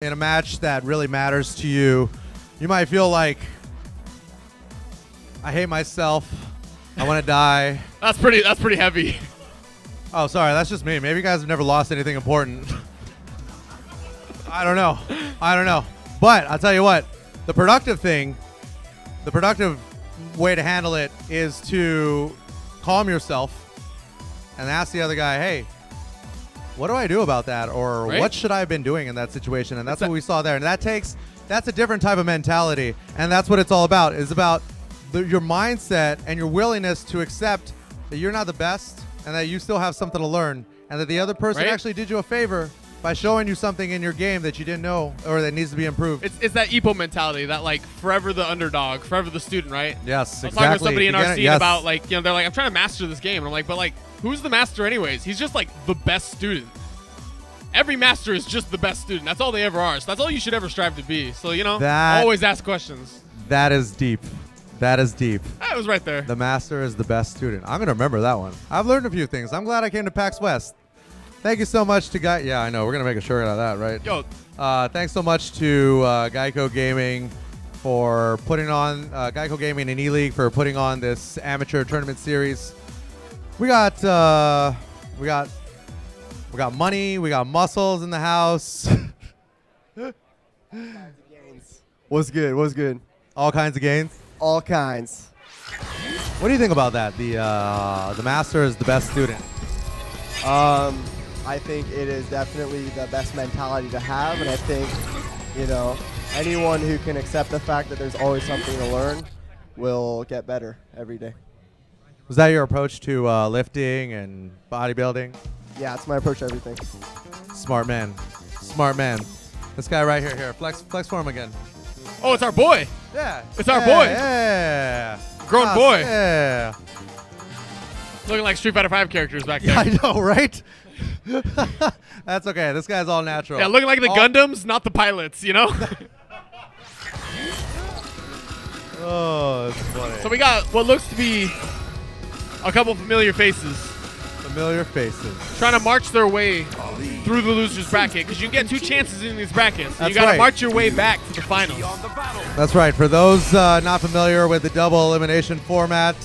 in a match that really matters to you, you might feel like I hate myself. I want to die. That's pretty. That's pretty heavy. Oh, sorry, that's just me. Maybe you guys have never lost anything important. I don't know. I don't know. But I'll tell you what, the productive thing, the productive way to handle it is to calm yourself and ask the other guy, hey, what do I do about that? Or Right. what should I have been doing in that situation? And that's what we saw there. And that takes, that's a different type of mentality. And that's what it's all about. is about the, your mindset and your willingness to accept that you're not the best and that you still have something to learn. And that the other person Right. actually did you a favor by showing you something in your game that you didn't know or that needs to be improved. It's, it's that Epo mentality, that like forever the underdog, forever the student, right? yes, I exactly. was talking to somebody in our scene yes. about like, you know, they're like, I'm trying to master this game, and I'm like, but like, who's the master anyways? He's just like the best student. Every master is just the best student. That's all they ever are. So that's all you should ever strive to be. So you know, That- always ask questions. That is deep. That is deep. That was right there. The master is the best student. I'm gonna remember that one. I've learned a few things. I'm glad I came to PAX West. Thank you so much to Guy. Yeah, I know. We're gonna make a shirt out of that, right? Yo, Uh, thanks so much to uh, Geico Gaming for putting on uh, Geico Gaming and E League for putting on this amateur tournament series. We got uh, we got we got money. We got muscles in the house. What's good? What's good? All kinds of gains. All kinds. What do you think about that? The uh, the master is the best student. Um, I think it is definitely the best mentality to have, and I think, you know, anyone who can accept the fact that there's always something to learn will get better every day. Was that your approach to uh, lifting and bodybuilding? Yeah, it's my approach to everything. Smart man. Smart man. This guy right here, here. Flex, flex for him again. oh, it's our boy. Yeah. It's our Yeah, boy. Yeah. Grown Ah, boy. Yeah. Looking like Street Fighter Five characters back Yeah, there. I know, right? That's okay. This guy's all natural. Yeah, looking like the All- Gundams, not the pilots. You know. Oh, that's funny. so we got what looks to be a couple familiar faces Familiar faces. trying to march their way through the losers bracket because you get two chances in these brackets. That's you got to right. march your way back to the finals. That's right. For those uh, not familiar with the double elimination format,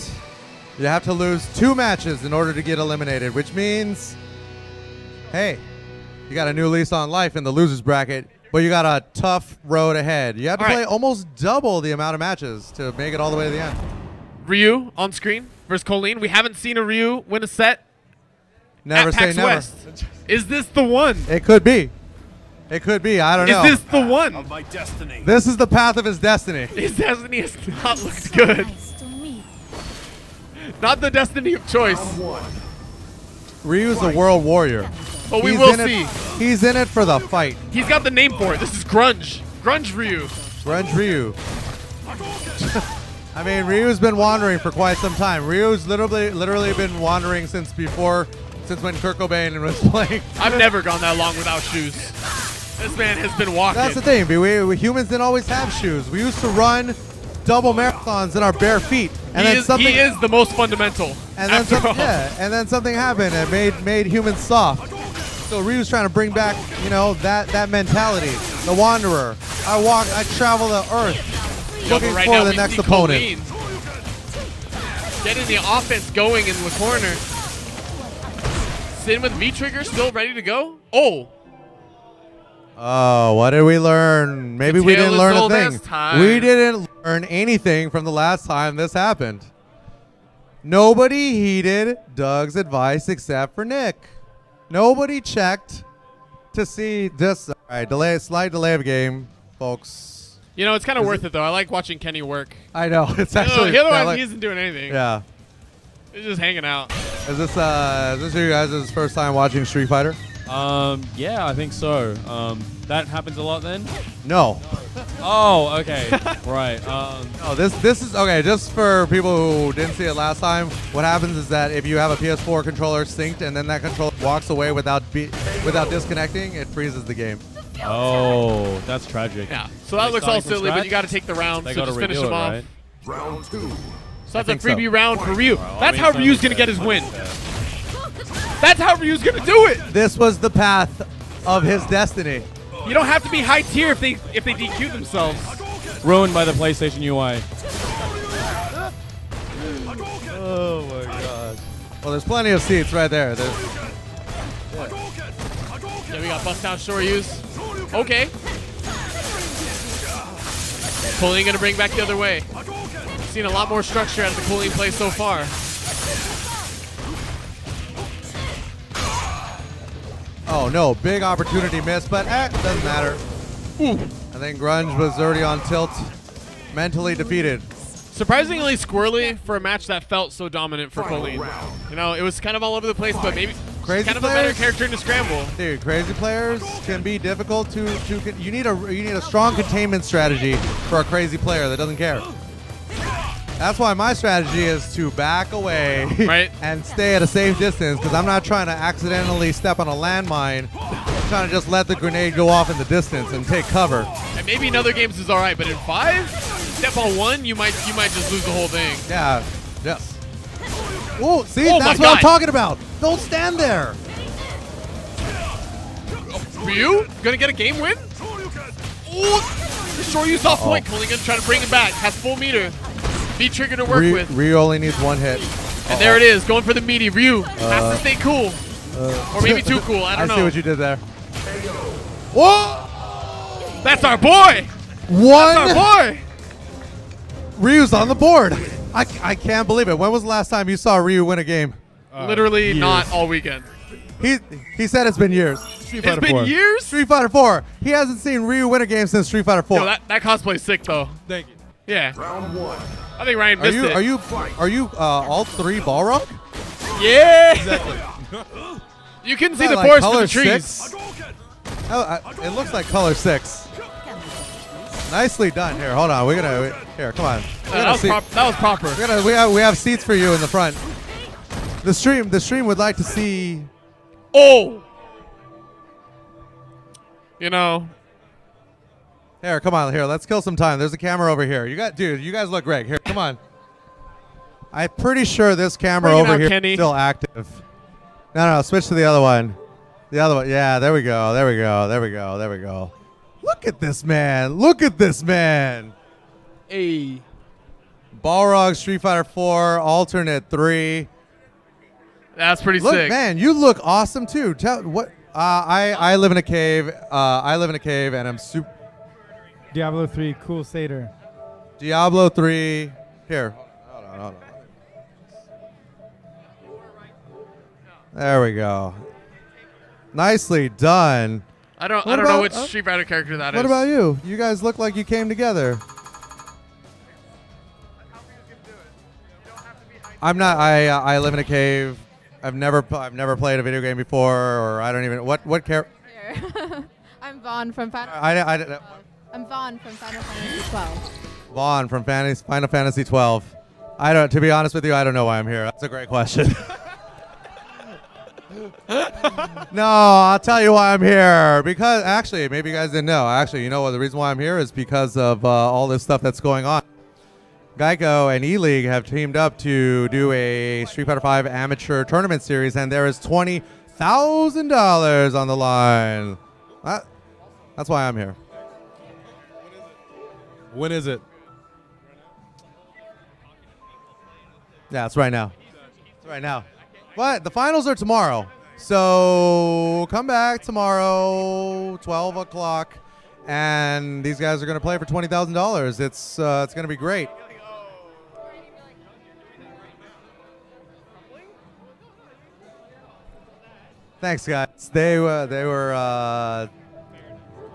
you have to lose two matches in order to get eliminated, which means, hey, you got a new lease on life in the losers bracket, but you got a tough road ahead. You have to All right. play almost double the amount of matches to make it all the way to the end. Ryu on screen versus Kolin. We haven't seen a Ryu win a set Never at say PAX never. West. Is this the one? It could be. It could be. I don't Is know. Is this the one? Of my destiny. this is the path of his destiny. His destiny has not looked good. Not the destiny of choice. Ryu's a world warrior. But we He's will in it- see. he's in it for the fight. He's got the name for it. This is Grunge. Grunge Ryu. Grunge Ryu. I mean, Ryu's been wandering for quite some time. Ryu's literally, literally been wandering since before, since when Kurt Cobain was playing. I've never gone that long without shoes. This man has been walking. That's the thing. We, we humans didn't always have shoes. We used to run double marathons in our bare feet, and he, then is, something, he is the most fundamental. and then after some, yeah, and then something happened and made made humans soft. So Ryu's trying to bring back, you know, that that mentality. The wanderer. I walk. I travel the earth, Yo, looking right for now the next opponent. Kolin Getting the offense going in the corner. Sin with V trigger still ready to go. Oh, Oh, what did we learn? Maybe we didn't learn a thing. We didn't learn anything from the last time this happened. Nobody heeded Doug's advice except for Nick. Nobody checked to see this. All right, delay, slight delay of game, folks. you know it's kind of worth it- it though. I like watching Kenny work. I know it's No, actually. the other one like- he isn't doing anything. yeah. He's just hanging out. Is this uh, is this your guys' first time watching Street Fighter? Um, yeah, I think so. Um, that happens a lot then. No. Oh, okay, right. Um, Oh, this this is okay. Just for people who didn't see it last time, what happens is that if you have a PS4 controller synced and then that controller walks away without be, without disconnecting, it freezes the game. oh, that's tragic. Yeah. So that looks all starting from silly, but you got to take the round. They so to just finish them it, off. right? Round two. So that's a think so. freebie round for Ryu. Well, I That's mean, how Ryu's gonna get his win. That's how Ryu's gonna do it. This was the path of his destiny. You don't have to be high tier if they if they DQ themselves. Ruined by the PlayStation UI. Oh my god. Well, there's plenty of seats right there. There's, Yeah, we got bust down Shoryu's. Okay. Pulling gonna bring back the other way. Seen a lot more structure out of the Kolin play so far. oh no, big opportunity miss, but eh, doesn't matter. I think Grunge was already on tilt, mentally defeated. Surprisingly squirrely for a match that felt so dominant for Kolin. You know, it was kind of all over the place, but maybe Crazy kind of a better players? character in the scramble. Dude, crazy players can be difficult to to. You need a you need a strong containment strategy for a crazy player that doesn't care. That's why my strategy is to back away Right. and stay at a safe distance because I'm not trying to accidentally step on a landmine. I'm trying to just let the grenade go off in the distance and take cover. And maybe in other games is all right, but in five, step on one, you might you might just lose the whole thing. Yeah. Yes. Oh, see, Oh that's what I'm talking about. Don't stand there. Oh, Ryu gonna get a game win? Ooh, Shoryu's off point. Kolin gonna try to bring it back. Has full meter. V trigger to work Ryu, with. Ryu only needs one hit. And there it is, going for the meaty. Ryu uh, has to stay cool. Uh, or maybe too cool. I don't know. I see what you did there. Whoa! That's our boy. One. That's our boy. Ryu's on the board. I, I can't believe it. When was the last time you saw Ryu win a game? Uh, Literally years. not all weekend. He he said it's been years. Street It's Fighter been 4. years. Street Fighter 4. He hasn't seen Ryu win a game since Street Fighter 4. Yo, that that cosplay's sick though. Thank you. Yeah. Round one. I think Ryan are missed you it. are you are you uh, all three Balrog? Yeah. Exactly. You can see the that like forest for color the trees. six? Oh, I, it looks like color six. Nicely done. Here, hold on. We're gonna here. Come on. Uh, that, was see- that was proper. we're gonna we have we have seats for you in the front. The stream the stream would like to see. Oh. You know, Here, come on. Here, let's kill some time. There's a camera over here. You got, dude. You guys look great. Here, come on. I'm pretty sure this camera Bring over out, here is Kenny. still active. No, no, no. Switch to the other one. The other one. Yeah, there we go. There we go. There we go. There we go. Look at this man. Look at this man. Hey. Balrog Street Fighter 4 alternate 3. that's pretty Look, sick. man, you look awesome too. Tell what uh, I I live in a cave. Uh, I live in a cave and I'm super Diablo 3, cool Seder. Diablo 3. Here. Hold on, hold on. There we go. Nicely done. I don't. I don't know about- which uh, Street Fighter character that is. What about you? You guys look like you came together. I'm not. I uh, I live in a cave. I've never I've never played a video game before, or I don't even what what care. I'm Vaan from Final. I, I, I I'm Vaan from Final Fantasy 12. Vaan from Final Fantasy 12. I don't. To be honest with you, I don't know why I'm here. That's a great question. no, I'll tell you why I'm here. Because actually, maybe you guys didn't know. Actually, you know what? The reason why I'm here is because of uh, all this stuff that's going on. Geico and E League have teamed up to do a Street Fighter V amateur tournament series, and there is twenty thousand dollars on the line. That, that's why I'm here. When is it? Yeah, it's right now. It's right now. But the finals are tomorrow. So come back tomorrow, 12 o'clock, and these guys are going to play for $20,000. It's, uh, it's going to be great. Thanks, guys. They, uh, they were. Uh,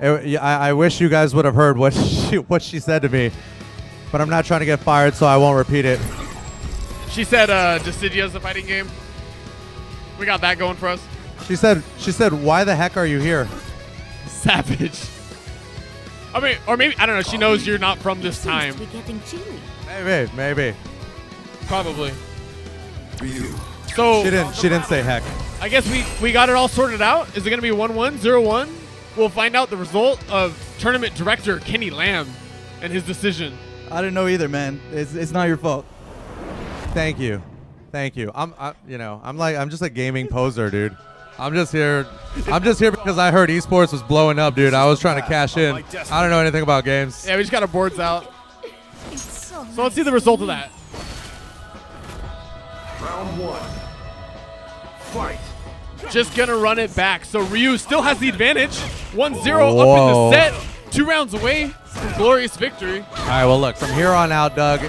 it- I, I wish you guys would have heard what she, what she said to me, but I'm not trying to get fired, so I won't repeat it. She said, uh, Dissidia's a fighting game. We got that going for us. She said, she said, why the heck are you here? Savage. I mean, or maybe I don't know. She knows you're not from this time. Seems to be getting chilly. Maybe, maybe. Probably. So She didn't, she didn't say heck. I guess we we got it all sorted out. Is it going to be 1-1, 0-1? We'll find out the result of tournament director Kenny Lamb and his decision. I didn't know either, man. It's, it's not your fault. Thank you. Thank you. I'm, I, you know, I'm like, I'm just a gaming poser, dude. I'm just here. I'm just here because I heard esports was blowing up, dude. I was trying to cash in. I don't know anything about games. Yeah, we just got our boards out. So let's see the result of that. Round one. Fight. Just gonna run it back. So Ryu still has the advantage. 1-0 up in the set. Two rounds away from glorious victory. All right, well, look, from here on out, Doug,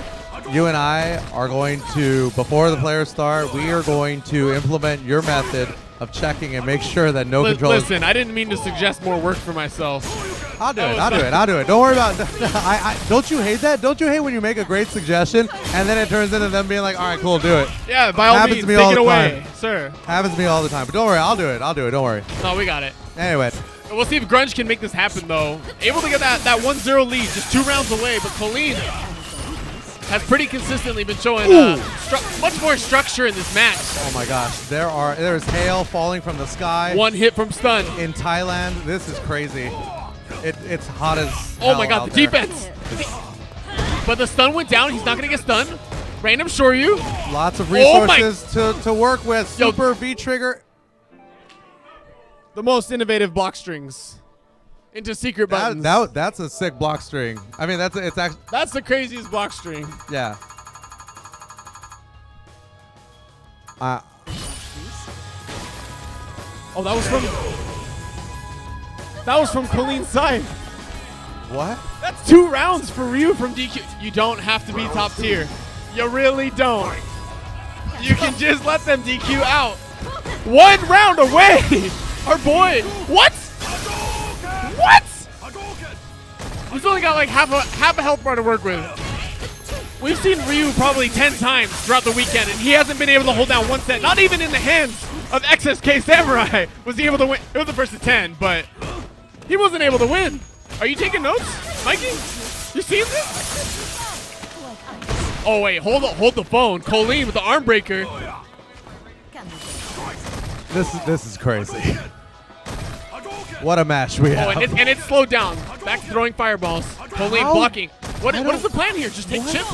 you and I are going to, before the players start, we are going to implement your method of checking and make sure that no controllers. listen, I didn't mean to suggest more work for myself. I'll do it. I'll do it. I'll do it. Don't worry about. I, I don't you hate that? Don't you hate when you make a great suggestion and then it turns into them being like, "All right, cool, do it." Yeah, by all Happens means, to me take all it the away, time. sir. Happens to me all the time. But don't worry, I'll do it. I'll do it. Don't worry. No, we got it. Anyway, We'll see if Grunge can make this happen, though. Able to get that, that 1-0 lead, just two rounds away, but Kolin has pretty consistently been showing uh, much more structure in this match. oh my gosh, there are there is hail falling from the sky One hit from stun. in Thailand. This is crazy. It, it's hot as. Oh my god, out the there. defense! But the stun went down. He's not going to get stunned. Random Shoryu. Lots of Oh my- resources to, to work with. Yo. Super V trigger. The most innovative block strings into secret That, buttons. that that's a sick block string. I mean, that's it's actually That's the craziest block string. yeah. Uh, Oh, that was from... That was from Kolin's side. what? That's two rounds for Ryu from DQ. You don't have to be top tier. You really don't. You can just let them DQ out. One round away. Our boy. What? What? He's only got like half a half a health bar to work with. We've seen Ryu probably 10 times throughout the weekend, and he hasn't been able to hold down one set. Not even in the hands of XSK Samurai was he able to win. It was the first to 10, but he wasn't able to win. Are you taking notes, Mikey? You seen this? Oh wait, hold the, hold the phone. Kolin with the arm breaker. This is this is crazy. What a match we Oh, have. and it's, and it's slowed down. Back to throwing fireballs. Kolin How? blocking. What, what is the plan here? Just take chip.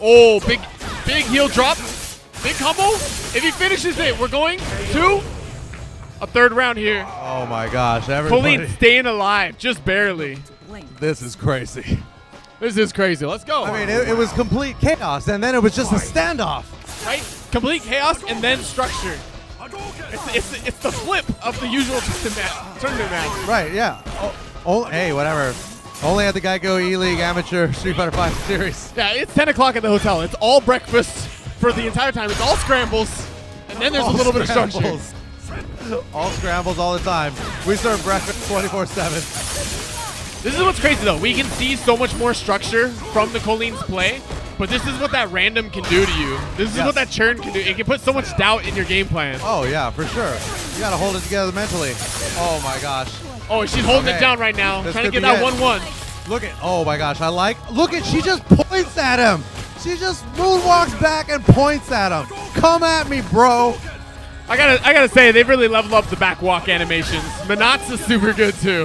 Oh, big big heel drop. Big combo. If he finishes it, we're going to a third round here. oh my gosh, everybody. Kolin staying alive, just barely. This is crazy. This is crazy. Let's go. I mean, it, it was complete chaos, and then it was just a standoff. right? Complete chaos and then structure. It's, it's, it's the flip of the usual tournament match. Right? Yeah. Oh, oh, hey, whatever. Only at the Geico E League Amateur Street Fighter Five Series. Yeah, it's 10 o'clock at the hotel. It's all breakfast for the entire time. It's all scrambles, and then there's All a little bit of structure. all scrambles all the time. We serve breakfast 24/7. This is what's crazy though. We can see so much more structure from the Kolin's play, but this is what that random can do to you. This is Yes. what that churn can do. It can put so much doubt in your game plan. Oh yeah, for sure. You gotta hold it together mentally. Oh my gosh. Oh, she's holding Okay. it down right now, This trying to get that it. 1-1. Look at. Oh my gosh. I like. Look at. She just points at him. She just moonwalks back and points at him. Come at me, bro. I gotta, I gotta say, they've really leveled up the back walk animations. Menat's is super good too.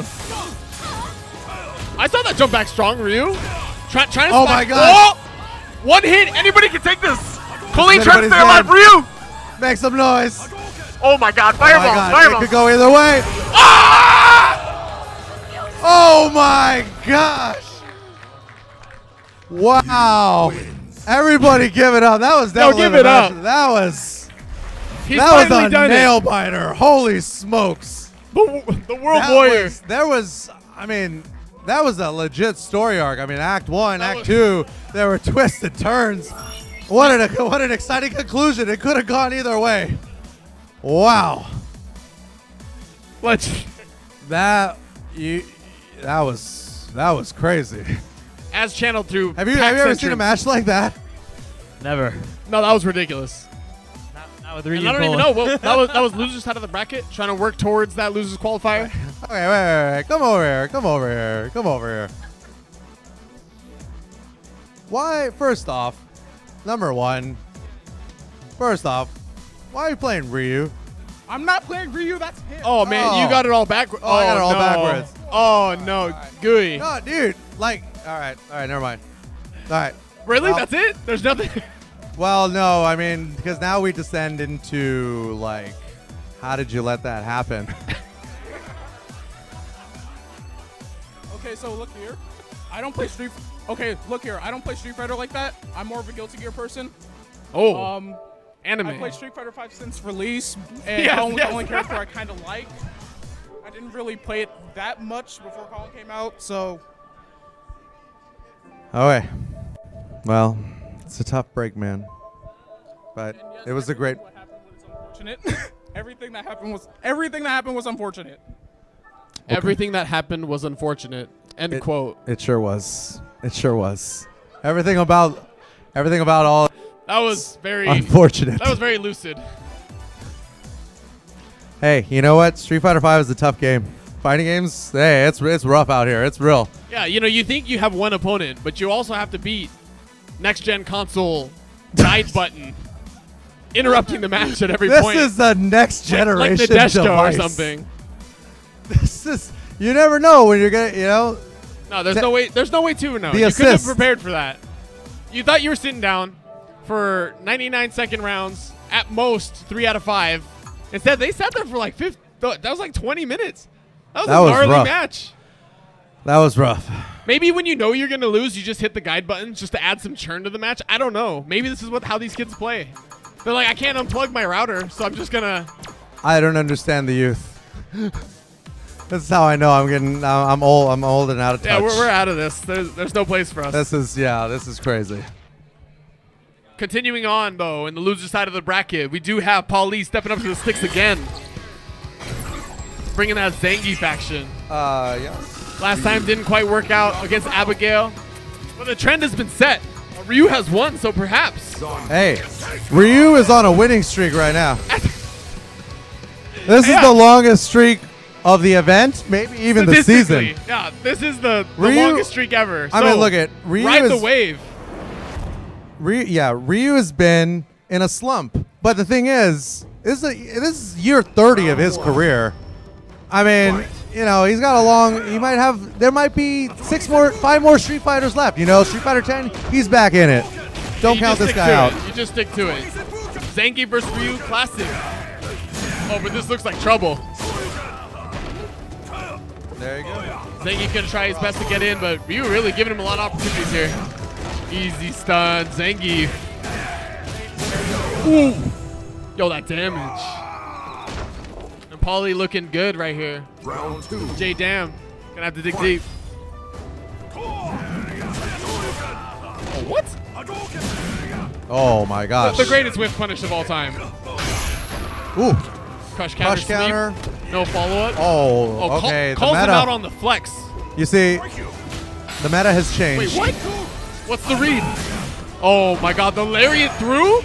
I saw that jump back strong, Ryu. Try, trying to Oh spot- my gosh. Oh! One hit, anybody can take this. Kolin Anybody's trying to stay alive, dead. Ryu. Make some noise. Oh my God, Oh my fireball, god. fireball. It could go either way. Ah! Oh my gosh. Wow. Everybody give it up. That was Yo, definitely give it up. That was He's that was a done nail it. biter. Holy smokes. The, the world That warrior. was- there was I mean that was a legit story arc. I mean, Act One, That Act was- Two, there were twists and turns. What an what an exciting conclusion! It could have gone either way. Wow, Let's, that you that was that was crazy. as channeled through. Have you Pax have you ever Entrance. seen a match like that? Never. No, that was ridiculous. Not with And I don't even know. Well, that was that was losers side of the bracket, trying to work towards that losers qualifier. Okay, wait, wait, wait, come over here, come over here, come over here. Why? First off, number one. First off, why are you playing Ryu? I'm not playing Ryu. That's him. Oh man, Oh. you got it all backwards. Oh, I got it all oh, no. backwards. Oh no, gooey. No, dude. Like, all right, all right, never mind. All right. Really? Well- That's it? There's nothing. Well, no, I mean, because now we descend into like How did you let that happen? Okay, so look here. I don't play Street. Okay, look here. I don't play Street Fighter like that. I'm more of a Guilty Gear person. Oh, Um, anime. I played Street Fighter 5 since release, and Yes, Kolin was yes. the only character I kind of like. I didn't really play it that much before Kolin came out, so Okay. Well, it's a tough break, man. But yes, it was a great. everything what happened was unfortunate. everything that happened was everything that happened was unfortunate. Everything that happened was unfortunate. End It- quote. It sure was. It sure was. Everything about, everything about all That was very. unfortunate. That was very lucid. hey, you know what? Street Fighter Five is a tough game. Fighting games, hey, it's it's rough out here. It's real. Yeah, you know, you think you have one opponent, but you also have to beat next gen console guide button, interrupting the match at every This point. This is the next Like- generation like the Desto device. or something. This is. You never know when you're gonna. You know. No, there's no way. There's no way to know. The you couldn't have assist. prepared for that. You thought you were sitting down for 99 second rounds, at most three out of five. Instead, they sat there for like 50. That was like 20 minutes. That was That a was gnarly rough. match. That was rough. Maybe when you know you're gonna lose, you just hit the guide button just to add some churn to the match. I don't know. Maybe this is what how these kids play. They're like, I can't unplug my router, so I'm just gonna. I don't understand the youth. this is how I know I'm getting. I'm old. I'm old and out of touch. Yeah, we're, we're out of this. There's there's no place for us. This is yeah. This is crazy. Continuing on though, in the loser side of the bracket, we do have Paul Lee stepping up to the sticks again, bringing that Zangi faction. Uh, yes. Last time didn't quite work out against Abigail, but the trend has been set. Ryu has won, so perhaps. Hey, Ryu is on a winning streak right now. This is Yeah. the longest streak of the event, maybe even the season. Yeah, this is the, the Ryu- longest streak ever. I mean, look at Ryu ride the wave. Ryu, yeah, Ryu has been in a slump. But the thing is, this is, a, this is year 30 of his career. I mean, you know, he's got a long. He might have. There might be six more, five more Street Fighters left. You know, Street Fighter 10. He's back in it. Don't You count this guy out. It. You just stick to it. Zangi versus Ryu, classic. Oh, but this looks like trouble. There you go. Zangi gonna try his best to get in, but Ryu really giving him a lot of opportunities here. Easy stun, Zangi. Ooh. Yo, that damage. And Paulie looking good right here. Round two. JDAMN gonna have to dig deep. Oh, what? Oh my gosh. The greatest whiff punish of all time. Ooh. Crush counter. Crush counter. sweep. No follow up. Oh, Oh, call- okay. calls the him out on the flex. you see, the meta has changed. Wait, what? What's the read? Oh my god, the lariat through?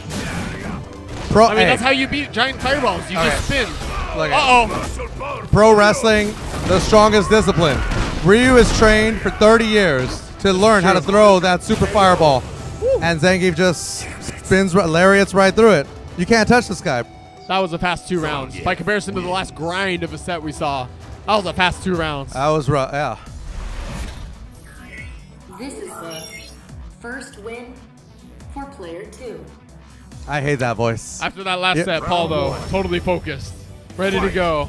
Pro, I mean, hey, that's how you beat giant fireballs. You just spin. Look at- Uh-oh. pro wrestling, the strongest discipline. Ryu is trained for 30 years to learn how to throw that super fireball. And Zangief just spins ri- lariats right through it. You can't touch this guy. That was the past two rounds. By comparison to the last grind of a set we saw, that was the past two rounds. That was rough. Yeah. This is the first win for player two. I hate that voice. After that last Yep. set, Paul, though, totally focused. Ready to go.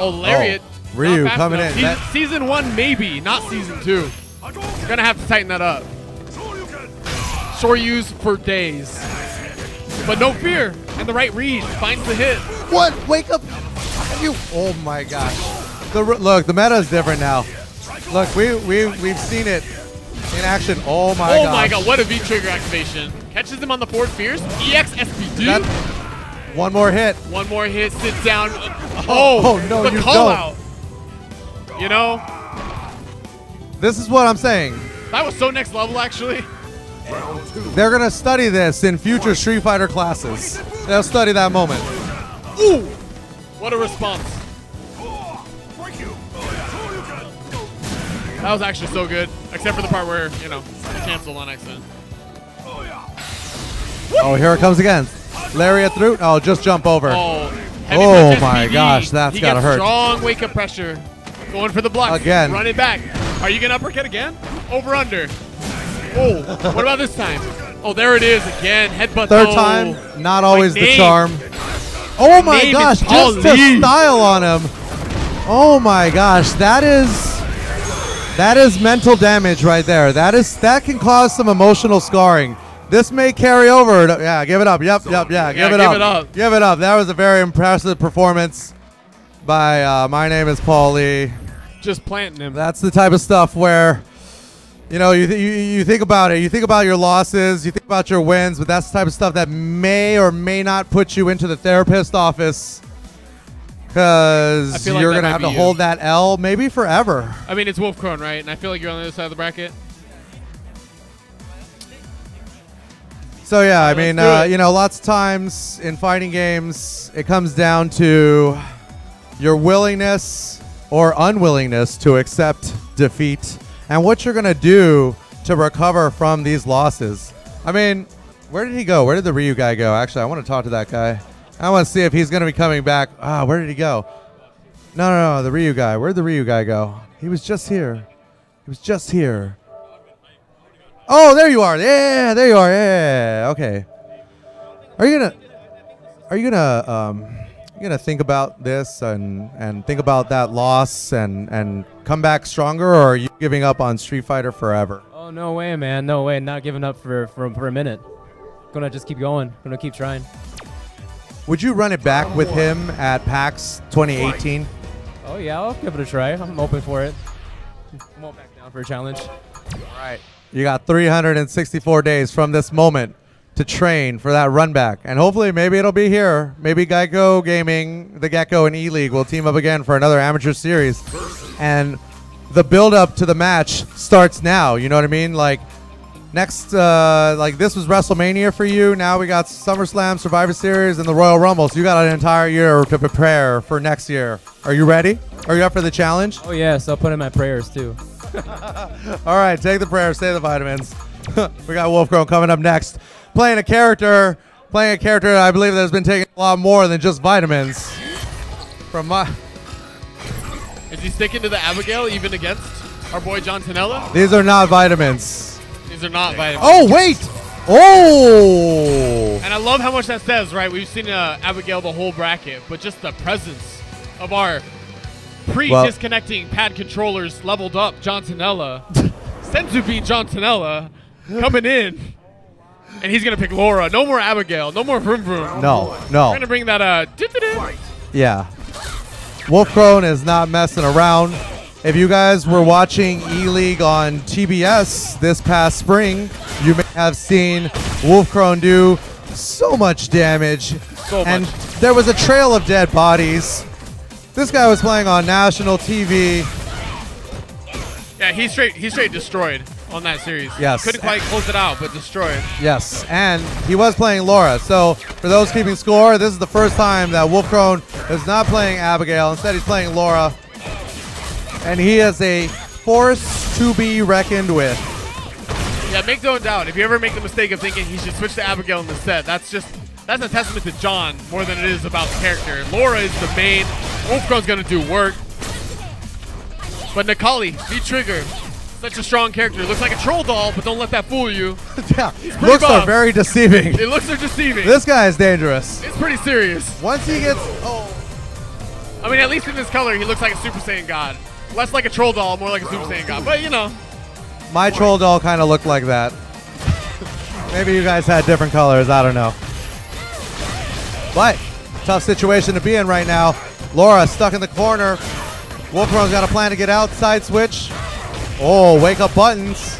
Oh, lariat. Oh, Ryu coming enough. in. Season, season one, maybe, not season two. We're Gonna have to tighten that up. Shoryu's for days. But no fear. And the right read finds the hit. What? Wake up! You. Oh my gosh. The look, the meta is different now. Look, we we we've seen it in action. Oh my god. oh god. my god, what a V trigger activation. Catches him on the forward fierce. EX SPD. One more hit. One more hit, sit down. Oh, Oh, oh, no, the you call don't. out. You know, This is what I'm saying. that was so next level actually. They're gonna study this in future Street Fighter classes. They'll study that moment. Ooh! What a response. That was actually so good, except for the part where, you know, he canceled on accident. Oh yeah. Oh, here it comes again. Lariat through. Oh, just jump over. Oh, Oh my SPD. gosh, that's he gotta gets hurt. Strong wake up pressure. Going for the block. Again. Running back. Are you going to uppercut again? Over under. Oh, what about this time? Oh, there it is again. Headbutt. Third though. time, not always the charm. Oh my name gosh, just Paul to style on him. Oh my gosh, that is that is mental damage right there. That is that can cause some emotional scarring. This may carry over. to- yeah, give it up. Yep, yep, yeah. Give, it, give up. it up. Give it up. That was a very impressive performance by uh, my name is Paul Lee. Just planting him. That's the type of stuff where, you know, you, th- you you think about it. You think about your losses. You think about your wins. But that's the type of stuff that may or may not put you into the therapist office because like you're gonna have to you. hold that L maybe forever. I mean, it's Wolfkrone, right? And I feel like you're on the other side of the bracket. So yeah, I mean, uh, you know, lots of times in fighting games, it comes down to your willingness or unwillingness to accept defeat and what you're gonna do to recover from these losses. I mean, where did he go? Where did the Ryu guy go? Actually, I want to talk to that guy. I want to see if he's gonna be coming back. Ah, where did he go? No, no, no, the Ryu guy. Where'd the Ryu guy go? He was just here. He was just here. Oh, there you are. Yeah, there you are. Yeah. Okay. Are you gonna Are you gonna um you gonna think about this and and think about that loss and and come back stronger, or are you giving up on Street Fighter forever? Oh no way, man! No way! Not giving up for for, for a minute. Gonna just keep going. Gonna keep trying. Would you run it back with him at PAX 2018? Oh yeah, I'll give it a try. I'm open for it. I won't back down for a challenge. Right. You got 364 days from this moment to train for that run back. And hopefully, maybe it'll be here. Maybe Geico Gaming, the Gecko, and E League will team up again for another amateur series. And the build up to the match starts now. You know what I mean? Like, next, uh, like this was WrestleMania for you. Now we got SummerSlam, Survivor Series, and the Royal Rumble. So you got an entire year to prepare for next year. Are you ready? Are you up for the challenge? Oh yes, I'll put in my prayers too. All right, take the prayer, stay the vitamins. we got Wolfkrone coming up next. Playing a character, playing a character I believe that has been taking a lot more than just vitamins. From my Is he sticking to the Abigail even against our boy John Tanella? These are not vitamins. These are not vitamins. Oh, wait. Oh. And I love how much that says, right? We've seen uh, Abigail the whole bracket, but just the presence of our pre-disconnecting pad controllers leveled up John Tanella, Senzu beat John Tanella coming in, and he's gonna pick Laura. No more Abigail. No more Vroom Vroom. No, no. We're gonna bring that uh. Yeah. Wolfkrone is not messing around. If you guys were watching E League on TBS this past spring, you may have seen Wolfkrone do so much damage. So and much. there was a trail of dead bodies. This guy was playing on national TV. Yeah, he straight. he straight destroyed on that series. Yes. Couldn't quite close it out, but destroyed. Yes, and he was playing Laura. So for those keeping score, this is the first time that Wolfkrone is not playing Abigail. Instead, he's playing Laura. And he is a force to be reckoned with. Yeah, make no doubt. If you ever make the mistake of thinking he should switch to Abigail in the set, that's just that's a testament to John more than it is about the character. Laura is the main. Wolfkrone's gonna do work. But Necalli, V Trigger, such a strong character. Looks like a troll doll, but don't let that fool you. yeah, looks are very deceiving. It looks are deceiving. This guy is dangerous. it's pretty serious. Once he gets, oh, I mean, at least in this color, he looks like a Super Saiyan God. Less like a troll doll, more like a Super Saiyan God. But you know, my troll doll kind of looked like that. Maybe you guys had different colors. I don't know. But tough situation to be in right now. Laura stuck in the corner. Wolfkrone's got a plan to get out. Side switch. Oh, wake up buttons.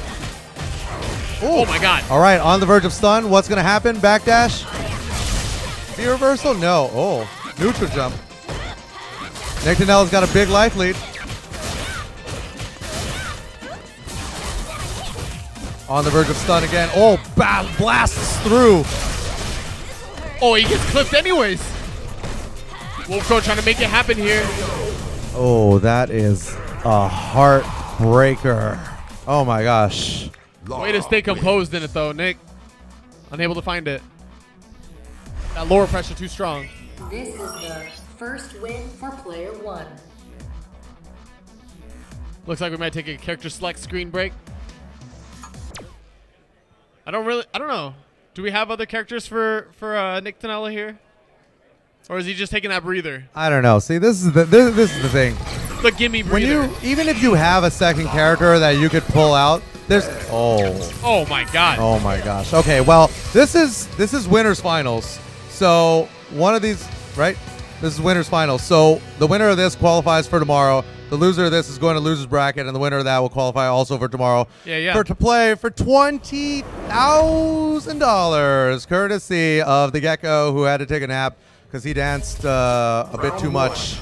oh my God. All right, on the verge of stun. What's going to happen? Backdash? V reversal? No. Oh, neutral jump. Nick Tanella's got a big life lead. On the verge of stun again. Oh, blasts through. Oh, he gets clipped anyways. Wolfkrone trying to make it happen here. Oh, that is a heartbreaker. Oh my gosh. Way to stay composed in it though, Nick. Unable to find it. That lower pressure too strong. This is the first win for player one. Looks like we might take a character select screen break. I don't really, I don't know. Do we have other characters for for uh, Nick Tanella here? Or is he just taking that breather? I don't know. See, this is the this, this is the thing. The gimme When breather. you even if you have a second character that you could pull out, there's oh oh my god. oh my gosh. Okay, well this is this is winners finals. So one of these right. This is winners finals. So the winner of this qualifies for tomorrow. The loser of this is going to losers bracket, and the winner of that will qualify also for tomorrow. Yeah, yeah. For to play for twenty thousand dollars, courtesy of the gecko who had to take a nap because he danced uh, a bit too much.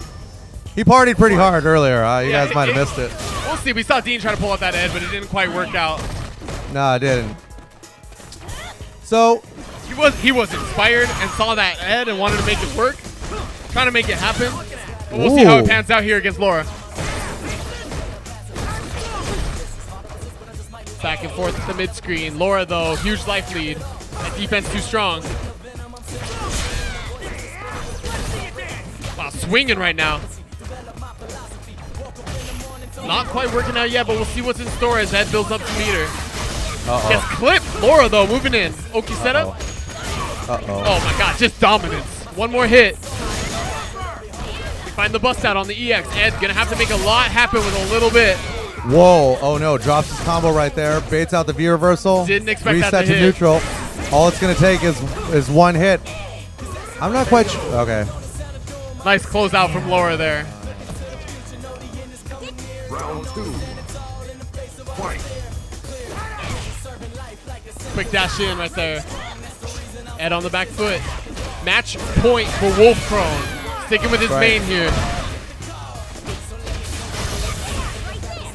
He partied pretty hard earlier. Uh, you Yeah, guys might have missed it. We'll see. We saw Dean try to pull up that Ed, but it didn't quite work out. No, I didn't. So He was he was inspired and saw that Ed and wanted to make it work, trying to make it happen. But we'll see how it Ooh. pans out here against Laura. Back and forth at the mid screen. Laura though, huge life lead. That defense too strong. Wow, swinging right now. Not quite working out yet, but we'll see what's in store as Ed builds up to meter. Uh-oh. Gets clipped. Laura though, moving in. Oki setup. Uh oh. Oh my god, just dominance. One more hit. We find the bust out on the EX. Ed's gonna have to make a lot happen with a little bit. Whoa! Oh no! Drops his combo right there. Baits out the V reversal. Didn't expect that Reset to to, hit. neutral. All it's gonna take is is one hit. I'm not quite sure. Okay. Nice closeout from Laura there. Round two. Fight. Quick dash in right there. Ed on the back foot. Match point for Wolf Crone. Sticking with his Right. main here.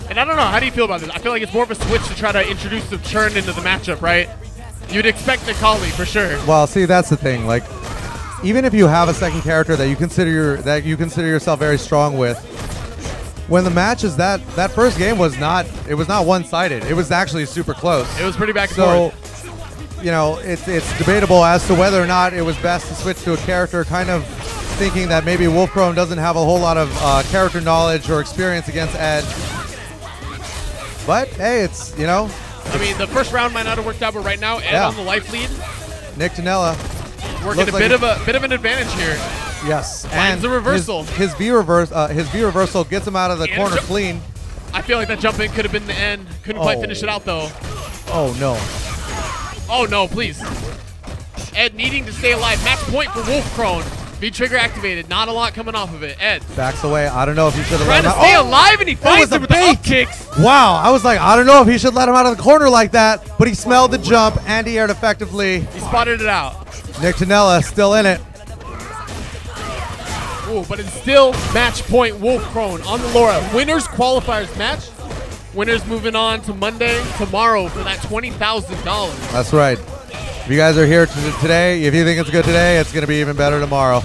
And I don't know, how do you feel about this? I feel like it's more of a switch to try to introduce some churn into the matchup, right? You'd expect Necalli for sure. Well, see, that's the thing. Like, even if you have a second character that you consider your, that you consider yourself very strong with, when the match is that that first game was not it was not one sided. It was actually super close. It was pretty back and so, forth. you know, it's it's debatable as to whether or not it was best to switch to a character, kind of thinking that maybe Wolfkrone doesn't have a whole lot of uh, character knowledge or experience against Ed. But hey, it's you know, I mean, the first round might not have worked out, but right now, Ed Yeah. on the life lead, Nick Tanella working a like bit of a bit of an advantage here. Yes, Finds the reversal. His, his V reverse, uh, his V reversal gets him out of the And corner clean. I feel like that jump in could have been the end. Couldn't quite Oh. finish it out though. Oh no! Oh no, please. Ed needing to stay alive. Match point for Wolf Crone. V trigger activated. Not a lot coming off of it. Ed Backs away. I don't know if he should have trying let to him stay. Oh! alive, and he finds him with the bait. up kicks. Wow, I was like, I don't know if he should let him out of the corner like that, but he smelled the jump and he aired effectively. He spotted it out. Nick Tanella still in it. Ooh, but it's still match point Wolfkrone on the Laura. Winners qualifiers match. Winners moving on to Monday tomorrow for that twenty thousand dollars. That's right. If you guys are here t- today, if you think it's good today, it's going to be even better tomorrow.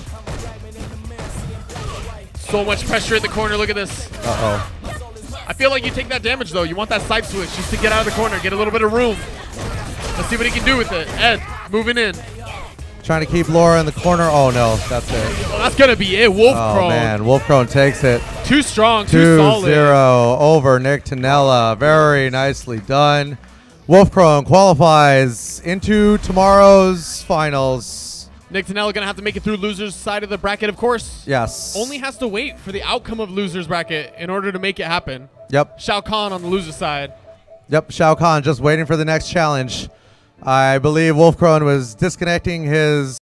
So much pressure in the corner. Look at this. Uh oh. I feel like you take that damage though. You want that side switch just to get out of the corner, get a little bit of room. Let's see what he can do with it. Ed moving in. Trying to keep Laura in the corner. Oh no, that's it. Oh, that's gonna be it. Wolf oh Crone. man, Wolfkrone takes it. Too strong, too 2 solid. 0 over Nick Tanella. Very nicely done. Wolfkrone qualifies into tomorrow's finals. Nick Tanella gonna have to make it through losers side of the bracket, of course. Yes. Only has to wait for the outcome of losers bracket in order to make it happen. Yep. Shao Kahn on the loser side. Yep. Shao Kahn just waiting for the next challenge. I believe Wolfkrone was disconnecting his